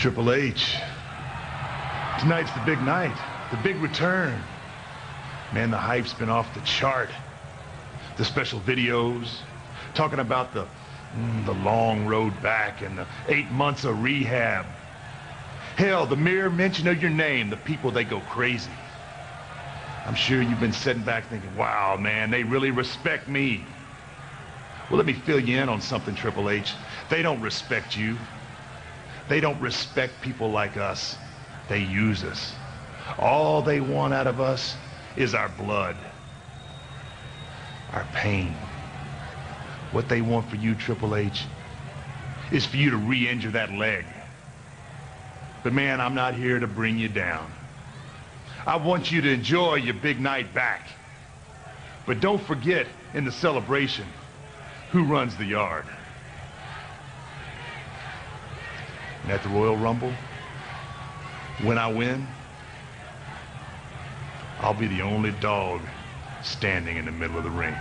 Triple H. Tonight's the big night, the big return. Man, the hype's been off the chart. The special videos, talking about the, mm, the long road back and the eight months of rehab. Hell, the mere mention of your name, the people, they go crazy. I'm sure you've been sitting back thinking, wow, man, they really respect me. Well, let me fill you in on something, Triple H. They don't respect you. They don't respect people like us. They use us. All they want out of us is our blood, our pain. What they want for you, Triple H, is for you to re-injure that leg. But man, I'm not here to bring you down. I want you to enjoy your big night back. But don't forget in the celebration who runs the yard. And at the Royal Rumble, when I win, I'll be the only dog standing in the middle of the ring.